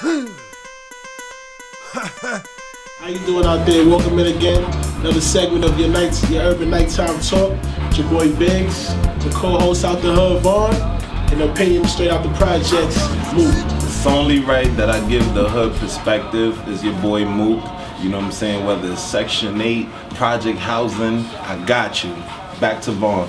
How you doing out there? Welcome in again. Another segment of your nights, your urban nighttime talk. It's your boy Biggs, the co-host out the hood Vaughn, and opinion straight out the projects, Mook. It's only right that I give the hood perspective. Is your boy Mook. You know what I'm saying? Whether it's Section 8, Project Housing, I got you. Back to Vaughn.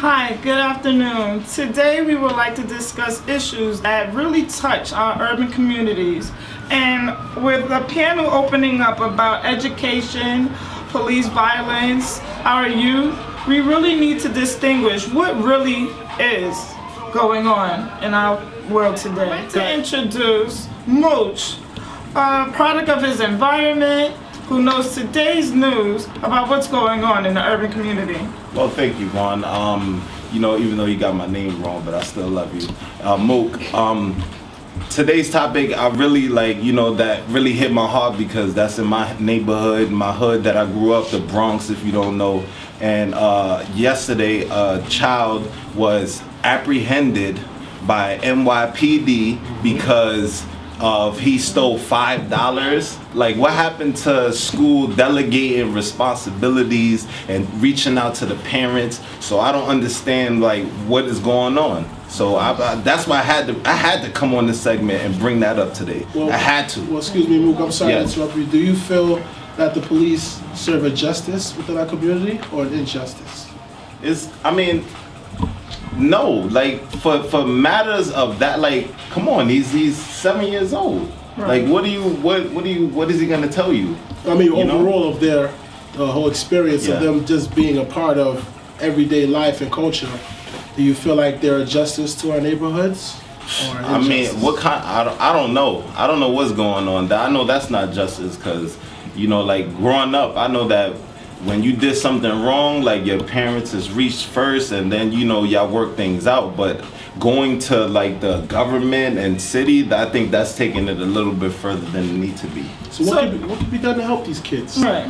Hi, good afternoon. Today we would like to discuss issues that really touch our urban communities. And with the panel opening up about education, police violence, our youth, we really need to distinguish what really is going on in our world today. To introduce Mooch, a product of his environment, who knows today's news about what's going on in the urban community. Well, thank you, Vaughn. Um, you know, even though you got my name wrong, but I still love you. Uh, Mook, um, today's topic, I really like, you know, that really hit my heart because that's in my neighborhood, my hood that I grew up, the Bronx, if you don't know. And uh, yesterday, a child was apprehended by NYPD because of he stole five dollars. Like what happened to school delegating responsibilities and reaching out to the parents? So I don't understand like what is going on. So I, I, that's why I had to I had to come on this segment and bring that up today. I had to. Well, excuse me, Mook. I'm sorry Yeah. to interrupt you. Do you feel that the police serve a justice within our community or an injustice? It's I mean no, like for for matters of that, like come on, he's he's seven years old. Right. Like what do you what what do you what is he gonna tell you? I mean, You know? overall of their the whole experience of them just being a part of everyday life and culture. Do you feel like they're a justice to our neighborhoods? Or I mean, what kind? I don't, I don't know. I don't know what's going on. That- I know that's not justice because, you know, like growing up, I know that when you did something wrong, like your parents is reached first, and then you know y'all work things out. But going to like the government and city, I think that's taking it a little bit further than it need to be. So what, So- can be, what can be done to help these kids? Right.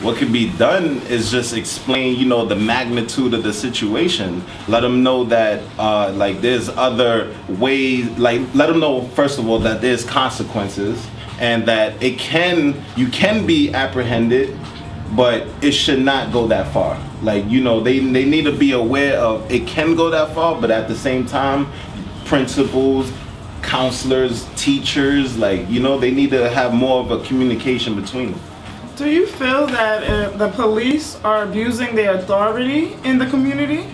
What could be done is just explain, you know, the magnitude of the situation. Let them know that, uh, like, there's other ways. Like, let them know first of all that there's consequences and that it can, you can be apprehended, but it should not go that far. Like, you know, they they need to be aware of it can go that far, but at the same time, principals, counselors, teachers, like, you know, they need to have more of a communication between them. Do you feel that uh, the police are abusing their authority in the community?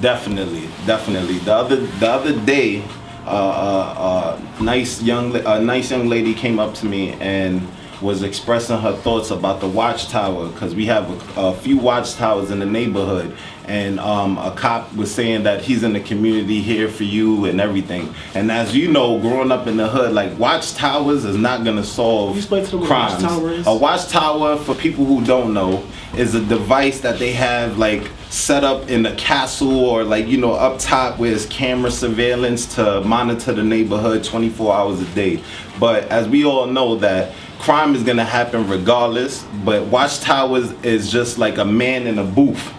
Definitely, definitely. The other the other day, uh, uh, uh, nice young a nice young lady came up to me and was expressing her thoughts about the watchtower because we have a, a few watchtowers in the neighborhood, and um, a cop was saying that he's in the community here for you and everything. And as you know, growing up in the hood, like watchtowers is not gonna solve crimes. watchtower is? A watchtower, for people who don't know, is a device that they have like set up in a castle or like you know up top where it's camera surveillance to monitor the neighborhood 24 hours a day. But as we all know that crime is gonna happen regardless. But watchtowers is just like a man in a booth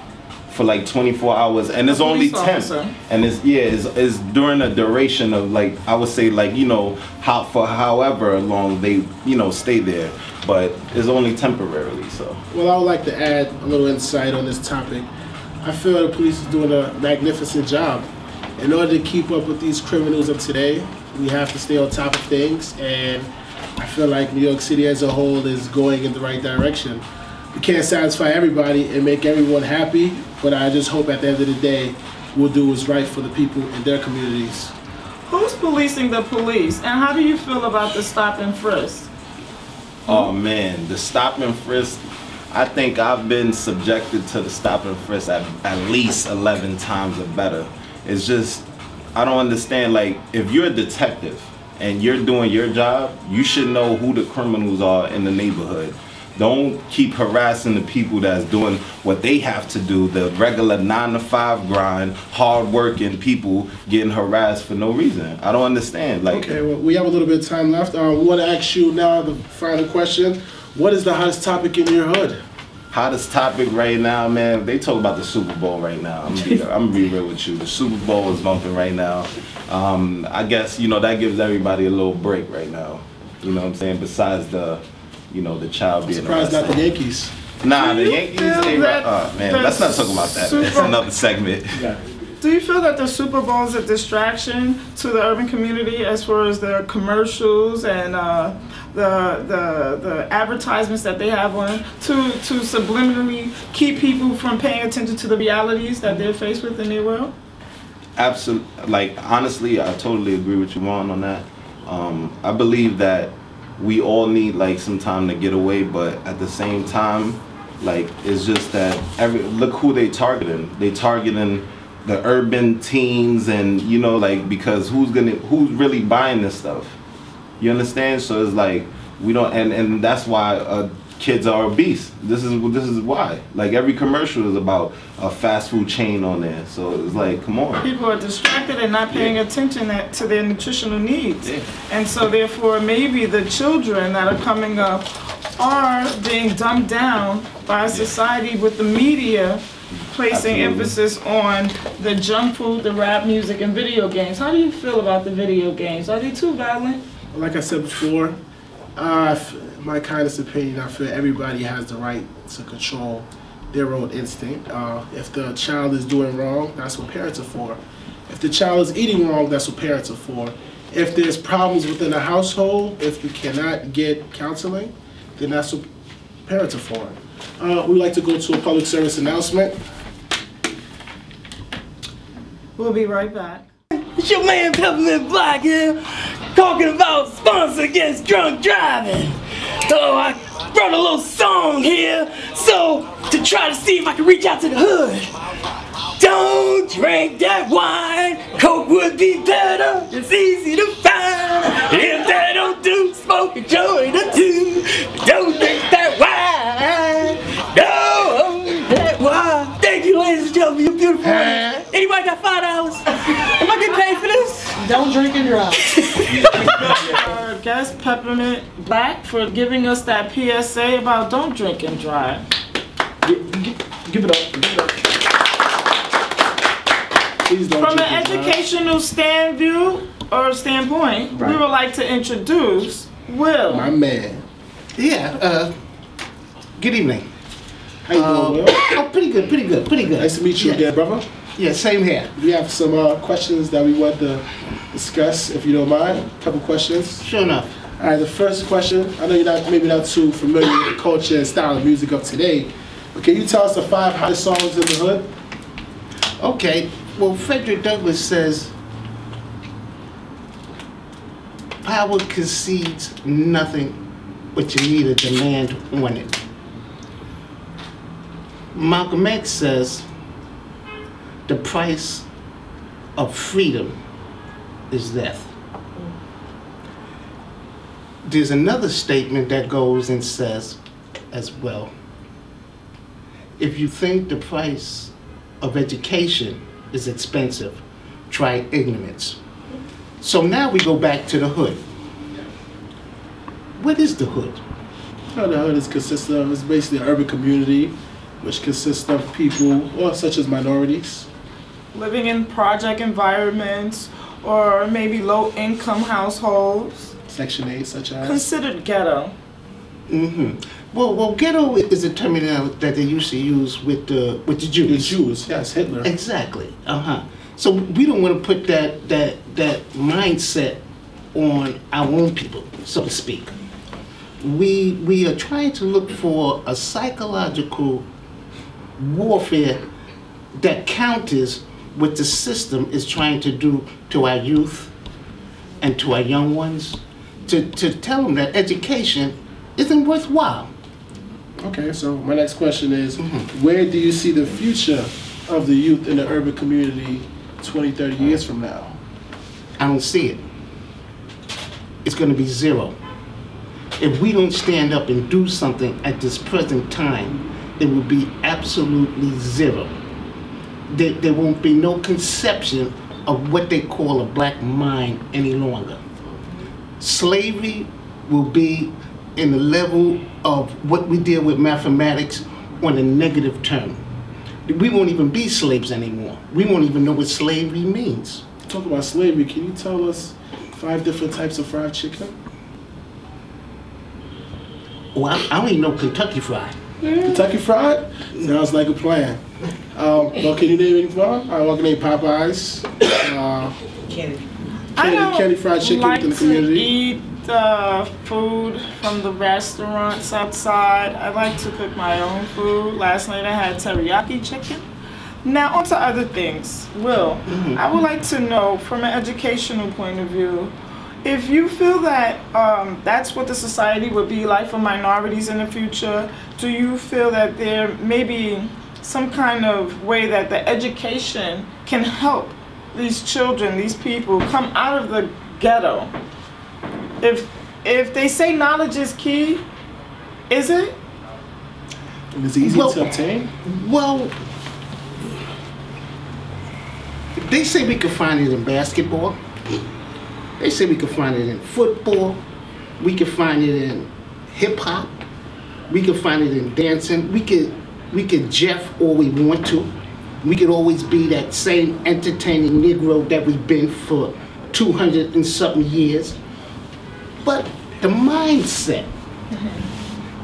for like 24 hours and it's only 10 officer. and it's yeah it's, it's during a duration of like i would say like you know how for however long they you know stay there but it's only temporarily so Well, I would like to add a little insight on this topic. I feel the police is doing a magnificent job. In order to keep up with these criminals of today, we have to stay on top of things, and I feel like New York City as a whole is going in the right direction. We can't satisfy everybody and make everyone happy, but I just hope at the end of the day, we'll do what's right for the people in their communities. Who's policing the police, and how do you feel about the stop and frisk? oh man the stop and frisk i think i've been subjected to the stop and frisk at, at least 11 times or better it's just i don't understand like if you're a detective and you're doing your job you should know who the criminals are in the neighborhood don't keep harassing the people that's doing what they have to do the regular nine to five grind hard working people getting harassed for no reason i don't understand like Okay, well, we have a little bit of time left. Um, we want to ask you now the final question. What is the hottest topic in your hood? hottest topic right now, man. They talk about the Super Bowl right now. I'm gonna be, I'm gonna be real with you. The Super Bowl is bumping right now. Um, I guess you know that gives everybody a little break right now. You know what I'm saying? Besides the, you know, the child being Surprised not the. Yankees. Nah, Do the Yankees. They, that oh man, the let's not talk about that. It's Super- another segment. Yeah. Do you feel that the Super Bowl is a distraction to the urban community as far as the commercials and uh, the, the the advertisements that they have on to to subliminally keep people from paying attention to the realities that they're faced with in their world? Absolutely. Like honestly, I totally agree with you on on that. Um, I believe that we all need like some time to get away, but at the same time, like it's just that every look who they targeting. They targeting the urban teens, and you know, like because who's gonna who's really buying this stuff? You understand? So it's like we don't, and and that's why uh, kids are obese. This is this is why. Like every commercial is about a fast food chain on there. So it's like, come on. People are distracted and not paying attention at, to their nutritional needs. Yeah. And so, therefore, maybe the children that are coming up are being dumbed down by a society with the media placing Absolutely. emphasis on the junk food, the rap music, and video games. How do you feel about the video games? Are they too violent? Like I said before, uh, f- my kindest opinion, I feel everybody has the right to control their own instinct. Uh, if the child is doing wrong, that's what parents are for. If the child is eating wrong, that's what parents are for. If there's problems within the household, if you cannot get counseling, then that's what parents are for. Uh, we like to go to a public service announcement. We'll be right back. It's your man Peppermint Black here, talking about sponsor against drunk driving. So I wrote a little song here, so to try to see if I can reach out to the hood. Don't drink that wine, Coke would be better, Guest Peppermint Black for giving us that PSA about don't drink and drive. Give it up. Give it up. From an and drive. educational stand view or standpoint, we would like to introduce Will. My man. Yeah, uh, good evening. How you Uh, doing, Will? oh, pretty good, pretty good, pretty good. Nice to meet you yeah. again, brother. Yeah, same here. We have some uh, questions that we want to discuss, if you don't mind. A couple questions. Sure enough. All right, the first question. I know you're not maybe not too familiar with the culture and style of music of today, but can you tell us the five hottest songs in the hood? Okay, well, Frederick Douglass says power concedes nothing, but you need a demand on it. Malcolm X says the price of freedom is death. There's another statement that goes and says as well if you think the price of education is expensive, try ignorance. So now we go back to the hood. What is the hood? Oh, the hood is consists of is basically an urban community, which consists of people, well, such as minorities. Living in project environments or maybe low income households. Section 8, such as. Considered ghetto. hmm Well, well, ghetto is a term that they used to use with the with the Jews. The Jews. Jews, yes, Hitler. Exactly. Uh huh. So we don't want to put that that that mindset on our own people, so to speak. We we are trying to look for a psychological warfare that counters what the system is trying to do to our youth and to our young ones, to, to tell them that education isn't worthwhile. Okay, so my next question is mm-hmm. where do you see the future of the youth in the urban community 20, 30 years from now? I don't see it. It's going to be zero. If we don't stand up and do something at this present time, it will be absolutely zero. There, there won't be no conception of what they call a black mind any longer. Slavery will be in the level of what we deal with mathematics on a negative term. We won't even be slaves anymore. We won't even know what slavery means. Talk about slavery. Can you tell us five different types of fried chicken? Well, I, I only know Kentucky Fried. Kentucky Fried? Sounds like a plan. Um, well, can you name any more? I want to name Popeyes. Uh, I Kenny- don't Kenny Fried Chicken like within the to community. eat the food from the restaurants outside. I like to cook my own food. Last night I had teriyaki chicken. Now on to other things. Will, Mm-hmm. I would like to know from an educational point of view, if you feel that um, that's what the society would be like for minorities in the future, do you feel that there may be some kind of way that the education can help these children, these people, come out of the ghetto? If if they say knowledge is key, is it? and it's easy Well- to obtain. Well, they say we can find it in basketball. They say we can find it in football. We can find it in hip hop. We can find it in dancing. We could we could Jeff all we want to. We could always be that same entertaining Negro that we've been for 200 and something years. But the mindset,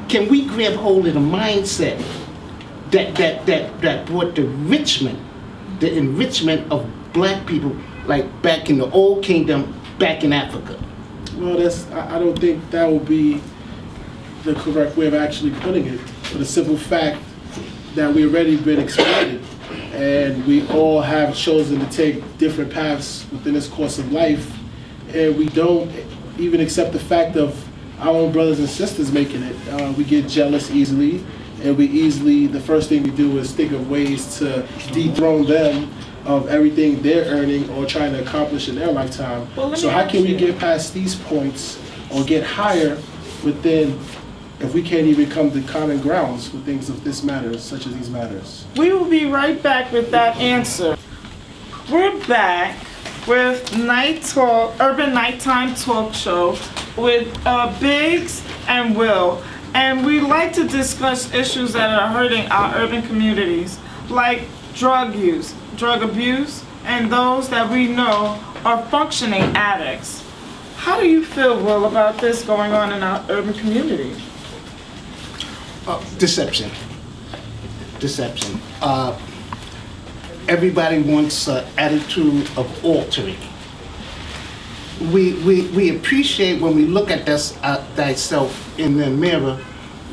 can we grab hold of the mindset that that that that brought the enrichment, the enrichment of black people, like back in the old kingdom, back in Africa. Well, that's. I, I don't think that would be the correct way of actually putting it. For the simple fact that we've already been exploited, and we all have chosen to take different paths within this course of life, and we don't even accept the fact of our own brothers and sisters making it. Uh, we get jealous easily, and we easily. The first thing we do is think of ways to dethrone them of everything they're earning or trying to accomplish in their lifetime. Well, so how can we get past these points or get higher within if we can't even come to common grounds with things of this matter, such as these matters? We will be right back with that answer. We're back with Night Talk, Urban Nighttime Talk Show with uh, Biggs and Will. And we like to discuss issues that are hurting our urban communities, like drug use, drug abuse, and those that we know are functioning addicts. How do you feel, Will, about this going on in our urban community? Uh, deception. Deception. Uh, everybody wants an attitude of altering. We, we, we appreciate when we look at this, uh, thyself in the mirror,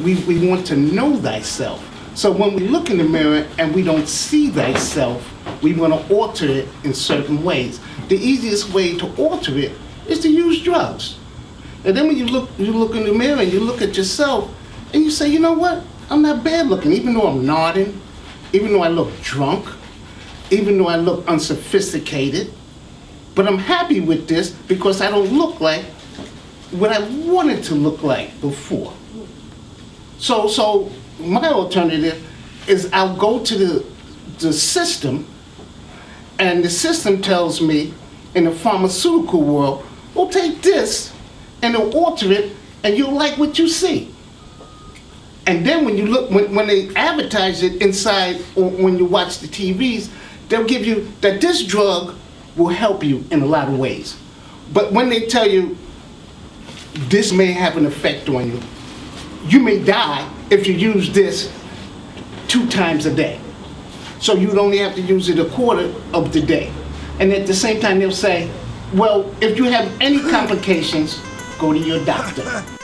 we, we want to know thyself. So when we look in the mirror and we don't see thyself, we want to alter it in certain ways. The easiest way to alter it is to use drugs. And then when you look, you look in the mirror and you look at yourself, and you say, you know what? I'm not bad looking, even though I'm nodding, even though I look drunk, even though I look unsophisticated. But I'm happy with this because I don't look like what I wanted to look like before. So, so my alternative is I'll go to the, the system, and the system tells me in the pharmaceutical world, we'll take this and they'll alter it, and you'll like what you see. And then when you look, when, when they advertise it inside, or when you watch the TVs, they'll give you that this drug will help you in a lot of ways. But when they tell you this may have an effect on you, you may die if you use this two times a day. So you'd only have to use it a quarter of the day. And at the same time, they'll say, well, if you have any complications, go to your doctor.